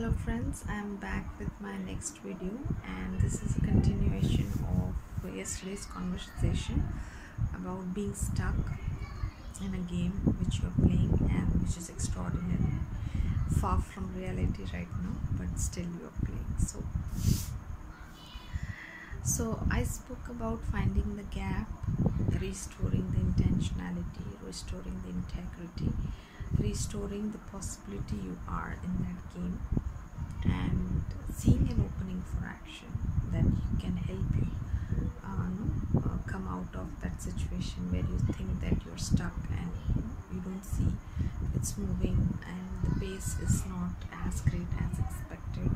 hello friends i'm back with my next video and this is a continuation of yesterday's conversation about being stuck in a game which you're playing and which is extraordinary far from reality right now but still you're playing. So so i spoke about finding the gap restoring the intentionality restoring the integrity restoring the possibility you are in that game and seeing an opening for action that can help you uh, uh, come out of that situation where you think that you're stuck and you don't see it's moving and the pace is not as great as expected.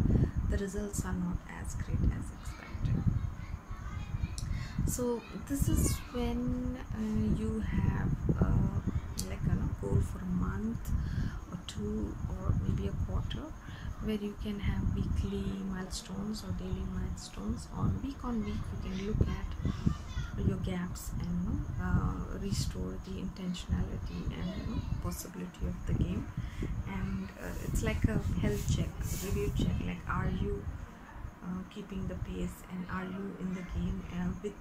The results are not as great as expected. So this is when uh, you have uh, goal for a month or two or maybe a quarter where you can have weekly milestones or daily milestones. On week on week you can look at your gaps and uh, restore the intentionality and you know, possibility of the game. And uh, it's like a health check review check like are you uh, keeping the pace and are you in the game uh, with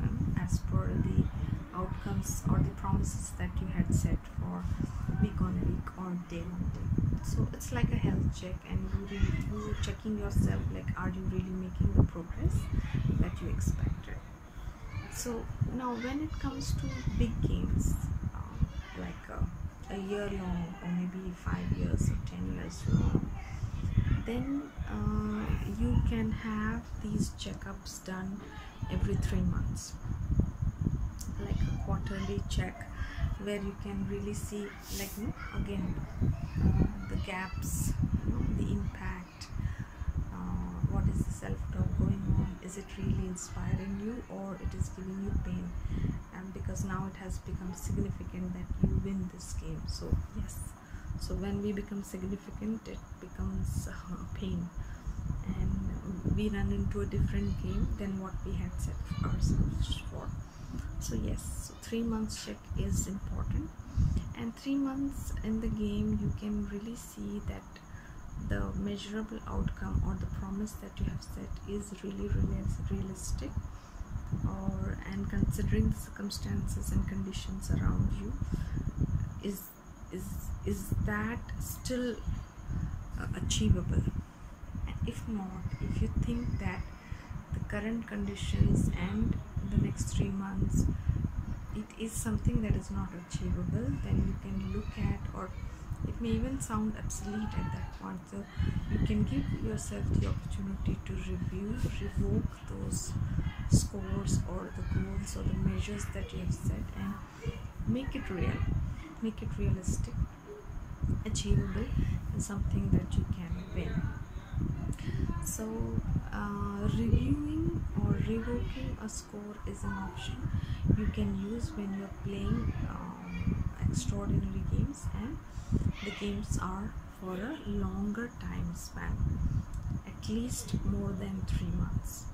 um, as per the outcomes or the promises that you had set for week on week or day on day. So it's like a health check and you you checking yourself like are you really making the progress that you expected? So now when it comes to big games um, like uh, a year long or maybe five years or ten years long then uh, you can have these checkups done every three months. a quarterly check where you can really see like you know, again uh, the gaps you know, the impact uh, what is the self-talk going on? Is it really inspiring you or it is giving you pain? And because now it has become significant that you win this game. So yes. So when we become significant it becomes uh, pain. And we run into a different game than what we had set ourselves for so yes three months check is important. And three months in the game you can really see that the measurable outcome or the promise that you have set is really really realistic or and considering the circumstances and conditions around you is is is that still uh, achievable? And if not if you think that the current conditions and the next three months it is something that is not achievable then you can look at or it may even sound obsolete at that point. So you can give yourself the opportunity to review revoke those scores or the goals or the measures that you have set and make it real make it realistic achievable and something that you can win so uh, reviewing or revoking a score is an option you can use when you're playing um, extraordinary games and the games are for a longer time span at least more than three months.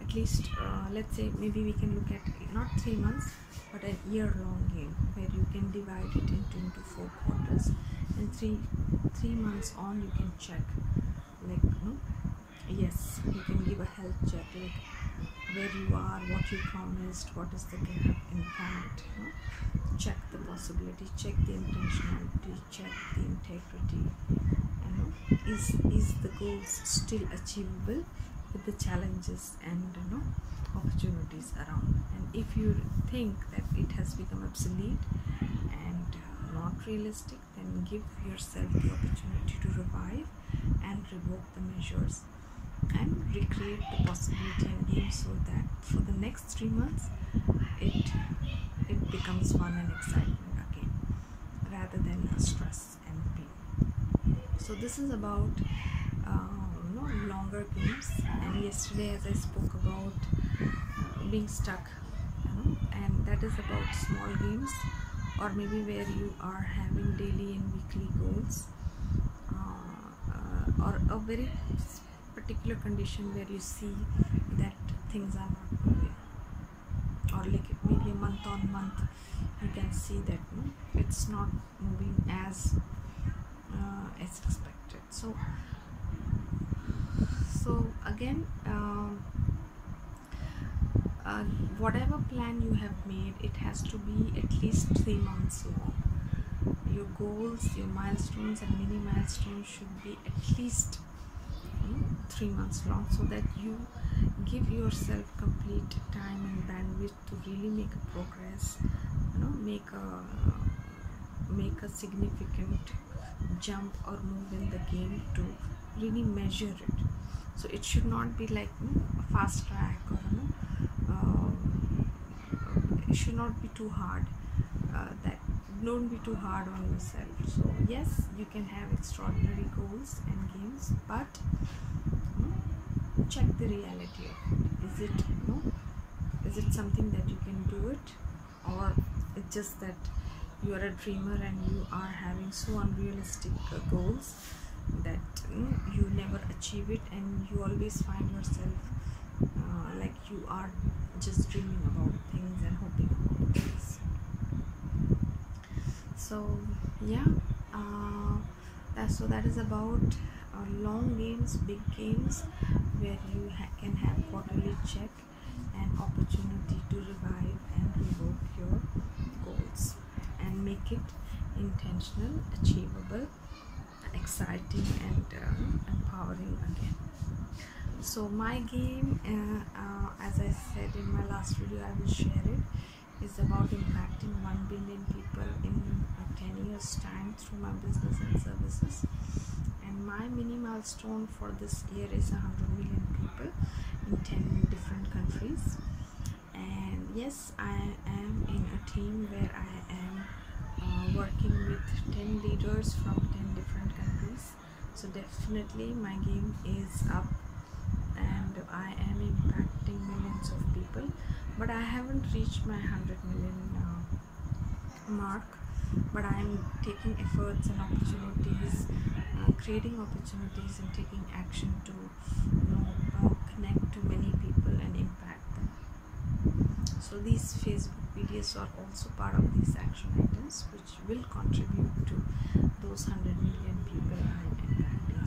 At least uh, let's say maybe we can look at not three months but a year long game where you can divide it into, into four quarters and three three months on you can check like no yes you can give a health check like where you are what you promised what is the gap impact you know? check the possibility check the intentionality check the integrity you know is is the goals still achievable with the challenges and you know opportunities around and if you think that it has become obsolete and uh, not realistic then give yourself the opportunity to revive and revoke the measures and recreate the possibility in game so that for the next three months it it becomes fun and excitement again rather than a stress and pain. So this is about um, you know, longer games. And yesterday as I spoke about uh, being stuck you know, and that is about small games or maybe where you are having daily and weekly goals uh, or a very particular condition where you see that things are not moving or like maybe month on month you can see that no, it's not moving as uh, as expected. So so again um, uh, whatever plan you have made it has to be at least three months long. Your goals your milestones and mini milestones should be at least three months long so that you give yourself complete time and bandwidth to really make a progress you know make a make a significant jump or move in the game to really measure it. So it should not be like know, a fast track or you know, it should not be too hard uh, that don't be too hard on yourself. So yes you can have extraordinary goals and games but check the reality of it. Is it you know is it something that you can do it or it's just that you are a dreamer and you are having so unrealistic uh, goals that you, know, you never achieve it and you always find yourself uh, like you are just dreaming about things and hoping about things. So yeah uh, that, so that is about uh, long games big games where you ha can have quarterly check and opportunity to revive and revoke your goals and make it intentional achievable exciting and uh, empowering again. So my game uh, uh, as i said in my last video i will share it is about impacting 1 billion people in 10 years time through my business and services. And my mini milestone for this year is 100 million people in 10 different countries. And yes i am in a team where i am uh, working with 10 leaders from 10 different countries so definitely my game is up and i am impacting millions of people but i haven't reached my 100 million uh, mark. But i am taking efforts and opportunities uh, creating opportunities and taking action to you know, uh, connect to many people and impact them. So these facebook videos are also part of these action items which will contribute to those 100 million people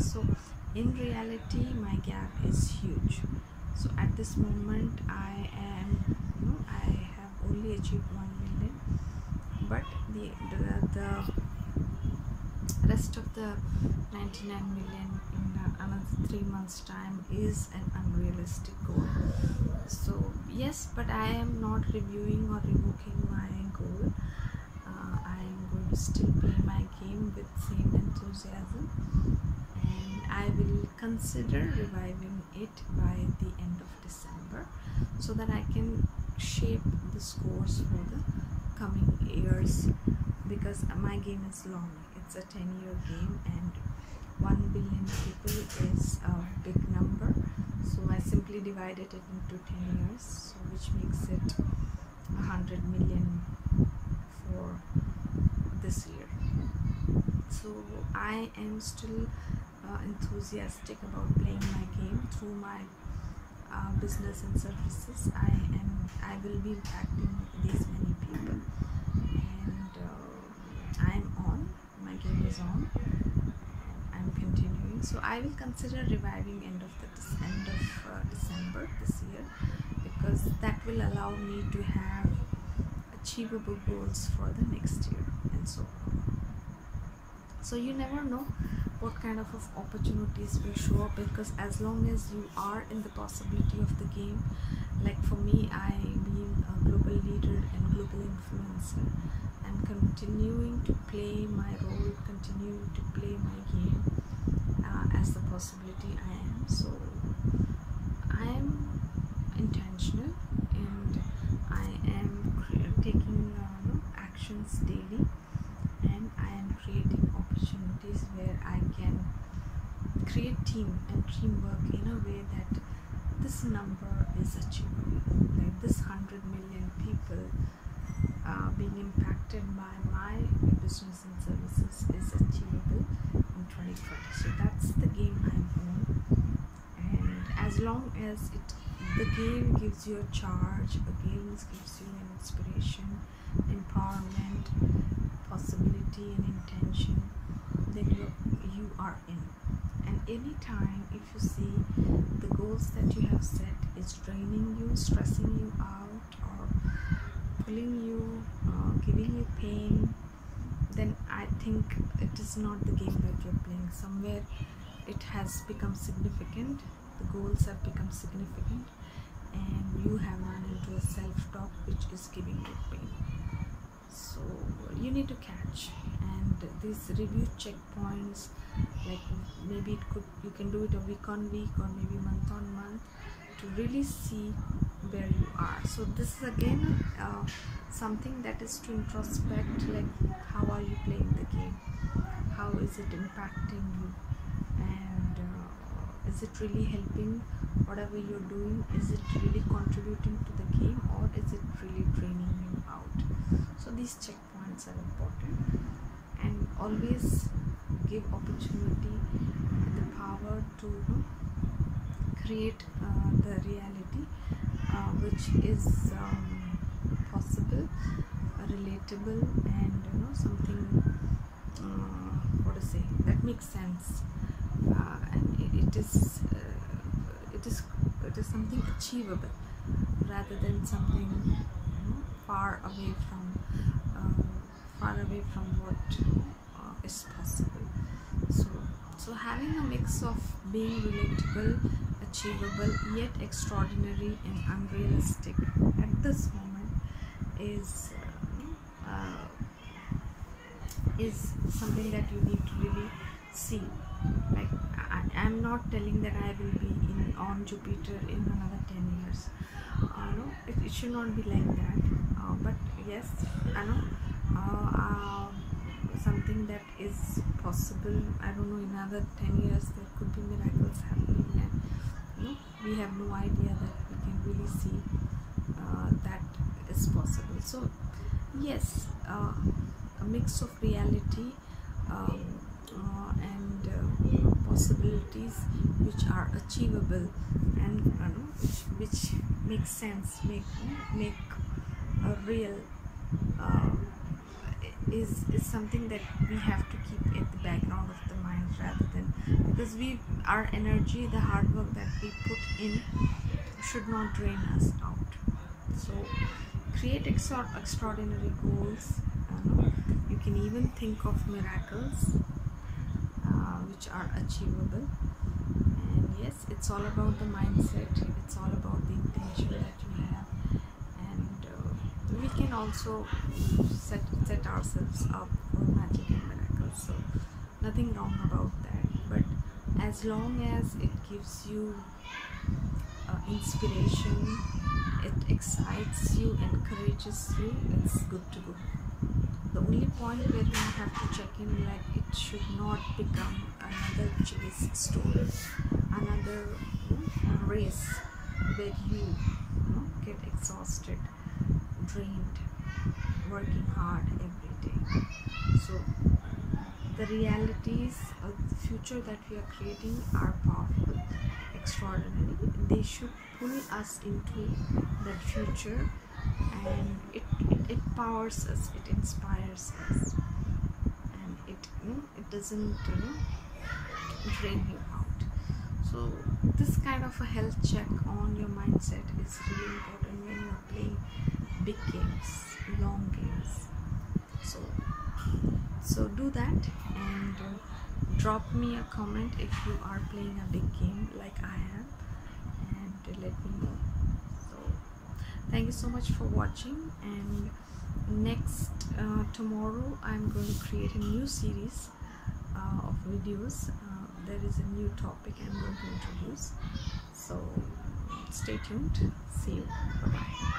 so in reality my gap is huge. So at this moment i am you know i have only achieved 1 million. But the the, the rest of the 99 million in another three months time is an unrealistic goal. So yes but i am not reviewing or revoking my goal. Uh, i am going to still play my game with same enthusiasm and i will consider reviving it by the end of december so that i can shape the scores for the coming years because my game is long. It's a 10 year game and 1 billion people is a big number. So I simply divided it into 10 years so which makes it 100 million for this year. So I am still uh, enthusiastic about playing my game through my uh, business and services. I am I will be impacting these many people. And uh, I am on. My game is on. I'm continuing. So I will consider reviving end of the end of uh, December this year because that will allow me to have achievable goals for the next year and so on. So you never know what kind of, of opportunities will show up because as long as you are in the possibility of the game like for me I being a global leader and global influencer I'm continuing to play my role continuing to play my game uh, as the possibility I am. So I am intentional and I am taking uh, actions daily and I am creating opportunities where I can create team and teamwork in a way that this number is achievable. Like this 100 million people uh, being impacted by my business and services is achievable in 2020. So that's the game I'm on. And as long as it the game gives you a charge, the game gives you an inspiration, empowerment, possibility and intention that you are in. And anytime if you see the goals that you have set is draining you stressing you out or pulling you uh, giving you pain then i think it is not the game that you're playing. Somewhere it has become significant. The goals have become significant. And you have run into a self-talk which is giving you pain you need to catch. And these review checkpoints like maybe it could you can do it a week on week or maybe month on month to really see where you are. So this is again uh, something that is to introspect like how are you playing the game? How is it impacting you? And uh, is it really helping whatever you're doing? Is it really contributing to the game or is it really draining you out? So these are important and always give opportunity the power to create uh, the reality uh, which is um, possible relatable and you know something uh, what to say that makes sense. Uh, and it, it is uh, it is it is something achievable rather than something you know, far away from far away from what is possible. So so having a mix of being relatable achievable yet extraordinary and unrealistic at this moment is uh, uh, is something that you need to really see. Like I, am not telling that I will be in on Jupiter in another 10 years. Uh, no it, it should not be like that. Uh, but yes I know uh, something that is possible I don't know in another 10 years there could be miracles happening and you know, we have no idea that we can really see uh, that is possible. So yes uh, a mix of reality um, uh, and uh, possibilities which are achievable and which, which make sense make make a real uh, is is something that we have to keep at the background of the mind rather than because we our energy the hard work that we put in should not drain us out. So create extra extraordinary goals uh, you can even think of miracles uh, which are achievable. And yes it's all about the mindset it's all about the intention that you have. And uh, we can also set set ourselves up for magic and miracles so nothing wrong about that. But as long as it gives you uh, inspiration it excites you encourages you it's good to go. The only point where you have to check in like it should not become another chase story another race where you, you know, get exhausted drained working hard every day. So the realities of the future that we are creating are powerful extraordinary. They should pull us into that future and it, it empowers us it inspires us. And it you know, it doesn't you know drain you out. So this kind of a health check on your mindset is really important when you're playing big games long games so so do that and drop me a comment if you are playing a big game like I am and let me know. So thank you so much for watching and next uh, tomorrow I'm going to create a new series uh, of videos. Uh, there is a new topic I'm going to introduce. So stay tuned. See you. Bye bye